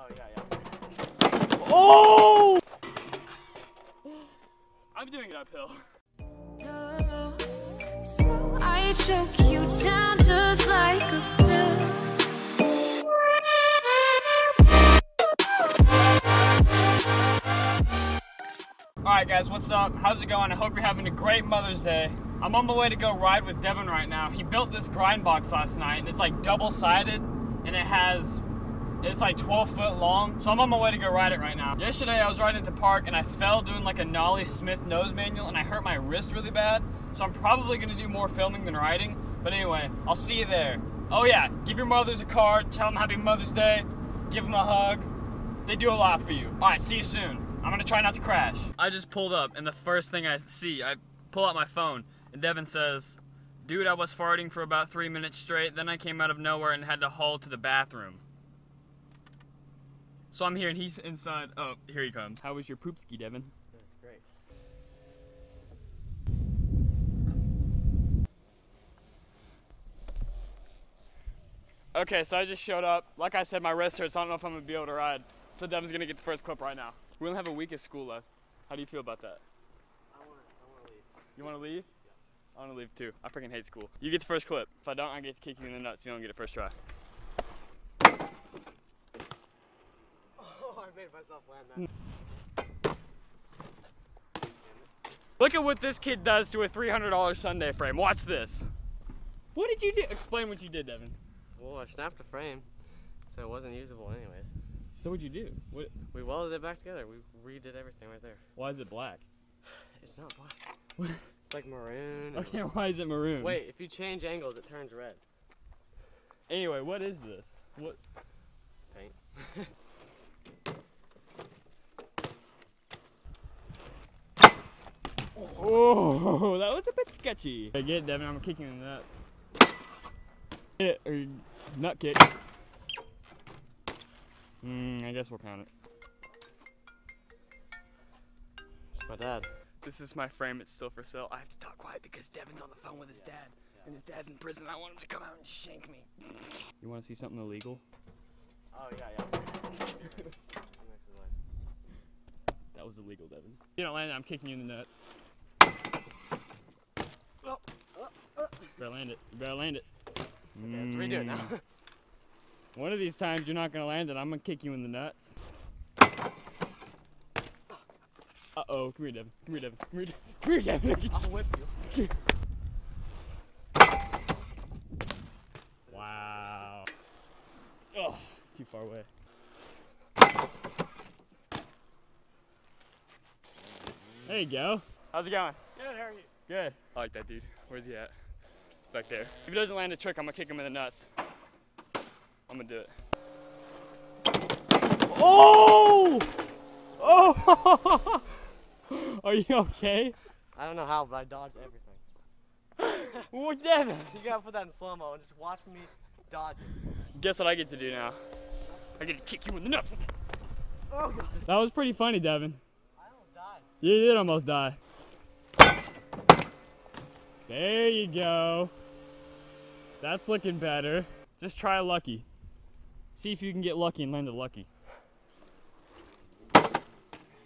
Oh, yeah, yeah. Oh! I'm doing it uphill. So I choke you down just like a pill. Alright guys, what's up? How's it going? I hope you're having a great Mother's Day. I'm on my way to go ride with Devin right now. He built this grind box last night and it's like double sided and it has it's like 12 foot long. So I'm on my way to go ride it right now. Yesterday I was riding at the park and I fell doing like a Nollie Smith nose manual and I hurt my wrist really bad. So I'm probably gonna do more filming than riding. But anyway, I'll see you there. Oh yeah, give your mothers a card, tell them happy Mother's Day, give them a hug. They do a lot for you. All right, see you soon. I'm gonna try not to crash. I just pulled up, and the first thing I see, I pull out my phone, and Devin says, Dude, I was farting for about three minutes straight, then I came out of nowhere and had to haul to the bathroom. So I'm here, and he's inside. Oh, here he comes. How was your poop ski, Devin? That's great. Okay, so I just showed up. Like I said, my wrist hurts. I don't know if I'm gonna be able to ride. So Devin's gonna get the first clip right now. We only have a week of school left. How do you feel about that? I want to I wanna leave. You want to leave? Yeah. I want to leave too. I freaking hate school. You get the first clip. If I don't, I get to kick you in the nuts. You don't get it first try. I made myself land that. Look at what this kid does to a $300 Sunday frame. Watch this. What did you do? Explain what you did, Devin. Well, I snapped the frame, so it wasn't usable anyways. So what'd you do? What? We welded it back together. We redid everything right there. Why is it black? It's not black. What? It's like maroon. Okay, why is it maroon? Wait, if you change angles, it turns red. Anyway, what is this? What? Oh, that was a bit sketchy. I get it, Devin. I'm gonna you in the nuts. Hit or nut kick. Hmm, I guess we'll count it. It's my dad. This is my frame. It's still for sale. I have to talk quiet because Devin's on the phone with his dad, and his dad's in prison. I want him to come out and shank me. You want to see something illegal? Oh, yeah, yeah. Next is mine. That was illegal, Devin. You don't land it, I'm kicking you in the nuts. Oh, oh, oh. You better land it. You better land it. Okay, let's redo it now. Mm. One of these times you're not gonna land it. I'm gonna kick you in the nuts. Uh oh, come here, Devin. Come here, Devin. Come here, Devin. Come here, Devin. I'll whip you. Wow. Oh, too far away. There you go. How's it going? Good, how are you? Good. I like that dude. Where's he at? Back there. If he doesn't land a trick, I'm gonna kick him in the nuts. I'm gonna do it. Oh! Oh! Are you okay? I don't know how, but I dodged everything. What, Devin? You gotta put that in slow mo and just watch me dodge it. Guess what I get to do now? I get to kick you in the nuts. Oh, God. That was pretty funny, Devin. I almost died. You did almost die. There you go. That's looking better. Just try lucky. See if you can get lucky and land a lucky.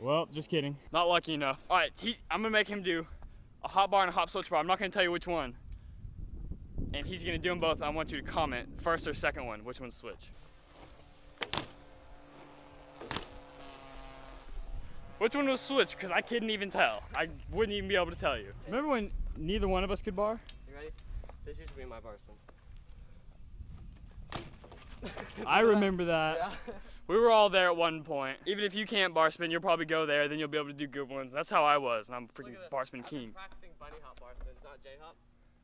Well, just kidding. Not lucky enough. All right, he, I'm gonna make him do a hot bar and a hop switch bar. I'm not gonna tell you which one. And he's gonna do them both. I want you to comment first or second one, which one's switch. Which one was switch? Because I couldn't even tell. I wouldn't even be able to tell you. Remember when neither one of us could bar? You ready? This used to be my bar spin. I remember that. Yeah. We were all there at one point. Even if you can't bar spin, you'll probably go there, then you'll be able to do good ones. That's how I was, and I'm freaking bar spin I've been king. practicing bunny hop bar spins, not J hop.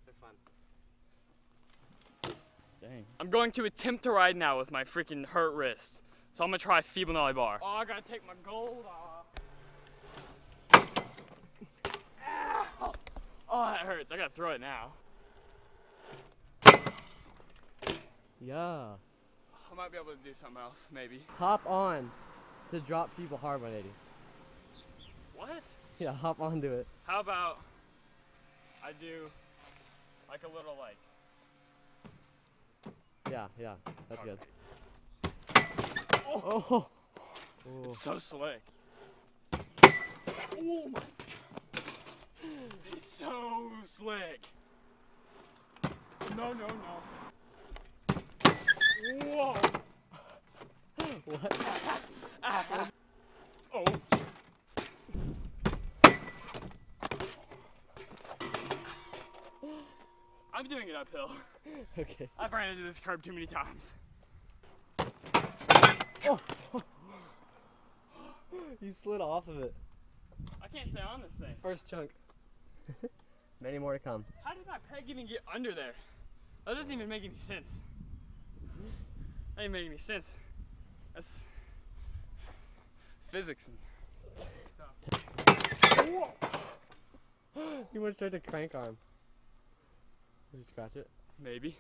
They're fun. Dang. I'm going to attempt to ride now with my freaking hurt wrist. So I'm gonna try feeble nollie bar. Oh, I gotta take my gold off. Ow! Oh, that hurts. I gotta throw it now. Yeah. I might be able to do something else, maybe. Hop on to drop feeble hard 180. What? Yeah, hop on, onto it. How about I do like a little like Yeah, yeah, that's good. Oh. oh. It's so slick. Oh my. It's so slick. No, no, no. Whoa. What? Oh. I'm doing it uphill. Okay. I've ran into this curb too many times. You slid off of it. I can't stay on this thing. First chunk. Many more to come. How did that peg even get under there? That doesn't even make any sense. That doesn't make any sense. That's physics and stuff. You went straight to crank arm. Did you scratch it? Maybe.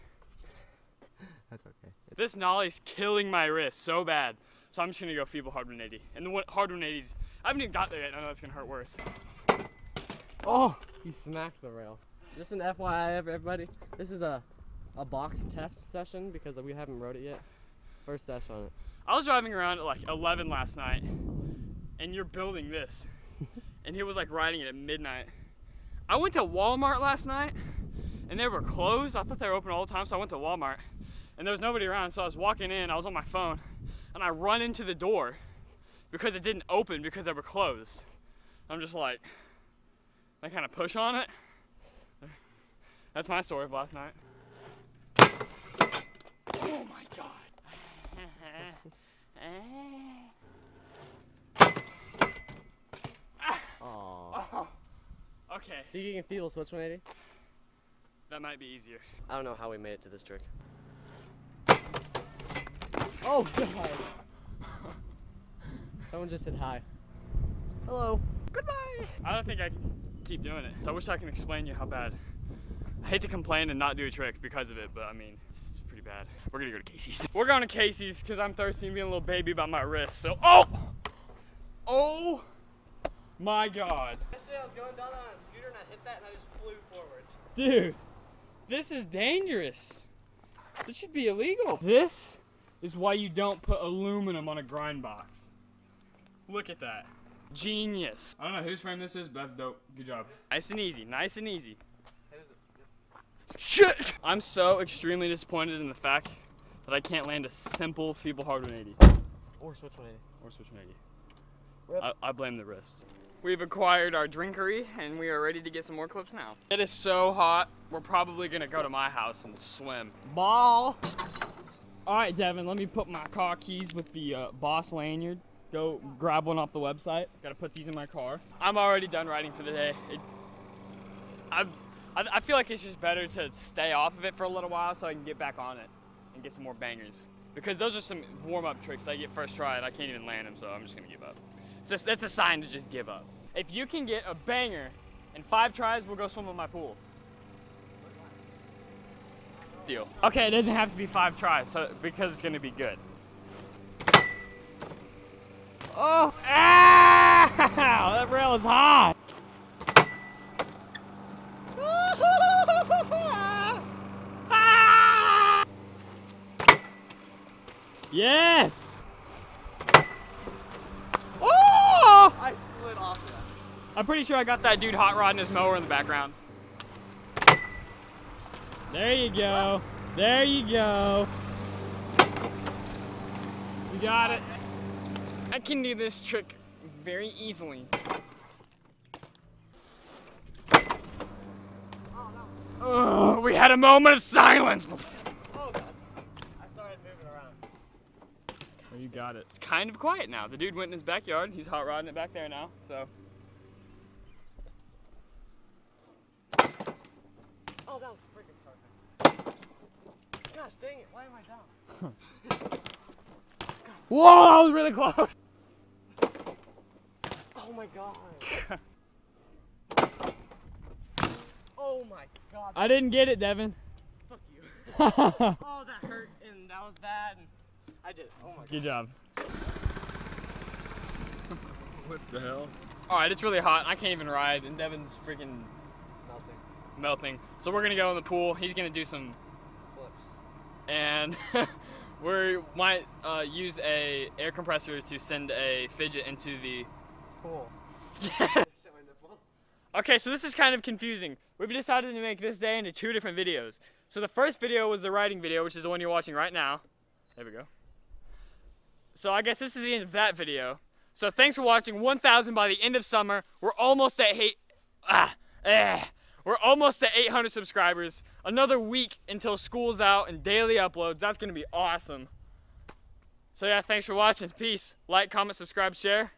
That's okay. This nolly's killing my wrist so bad. So I'm just gonna go feeble hard 180. And the hard 180s, I haven't even got there yet. I know it's gonna hurt worse. Oh! You smacked the rail. Just an FYI, ev- everybody. This is a a box test session because we haven't rode it yet. First session on it. I was driving around at like 11 last night, and you're building this, and he was like riding it at midnight. I went to Walmart last night, and they were closed. I thought they were open all the time, so I went to Walmart, and there was nobody around. So I was walking in, I was on my phone, and I run into the door because it didn't open because they were closed. I'm just like, I kind of push on it. That's my story of last night. Oh my god. Oh. okay, Think you can feeble switch 180? that might be easier. I don't know how we made it to this trick. Oh god. Someone just said hi. Hello. Goodbye. I don't think I can keep doing it. So I wish I can explain to you how bad. I hate to complain and not do a trick because of it, but I mean, it's pretty bad. We're gonna go to Casey's. We're going to Casey's because I'm thirsty and being a little baby about my wrist. So, oh! Oh! My God. Yesterday I was going down on a scooter and I hit that and I just flew forwards. Dude, this is dangerous. This should be illegal. This is why you don't put aluminum on a grind box. Look at that. Genius. I don't know whose frame this is, but that's dope. Good job. Nice and easy. Nice and easy. Shit! I'm so extremely disappointed in the fact that I can't land a simple feeble hard 180 Or switch 180. or switch 180. I, I blame the wrists. We've acquired our drinkery and we are ready to get some more clips now. It is so hot, we're probably gonna go to my house and swim. Ball! Alright, Devin, let me put my car keys with the uh, boss lanyard. Go grab one off the website. Gotta put these in my car. I'm already done riding for the day. It, I, I, feel like it's just better to stay off of it for a little while so I can get back on it and get some more bangers. Because those are some warm-up tricks I get first try and I can't even land them, so I'm just gonna give up. Just, that's a sign to just give up. If you can get a banger in five tries, we'll go swim in my pool. Deal. Okay, it doesn't have to be five tries, so because it's gonna be good. Oh, ow! That rail is hot. Yes. Oh! I slid off of that. I'm pretty sure I got that dude hot rodding his mower in the background. There you go. There you go. You got it. I can do this trick very easily. Oh, we had a moment of silence. Oh god. I started moving around. Oh, you got it. It's kind of quiet now. The dude went in his backyard. He's hot rodding it back there now. So Oh, that was freaking perfect. Gosh dang it, why am I down? Whoa, that was really close. Oh my god. oh my god. I didn't get it, Devin. Fuck you. Good Oh, that hurt and that was bad. And I did. it. Oh my god. Good job. What the hell? All right, it's really hot. I can't even ride, and Devin's freaking Melting. melting. So we're gonna go in the pool. He's gonna do some, Flips. and we might uh, use a air compressor to send a fidget into the pool. Okay, so this is kind of confusing. We've decided to make this day into two different videos. So the first video was the riding video, which is the one you're watching right now. There we go. So I guess this is the end of that video. So thanks for watching 1,000 by the end of summer. We're almost at eight. Ah, eh. We're almost at 800 subscribers. Another week until school's out and daily uploads. That's gonna be awesome. So yeah, thanks for watching. Peace. Like, comment, subscribe, share.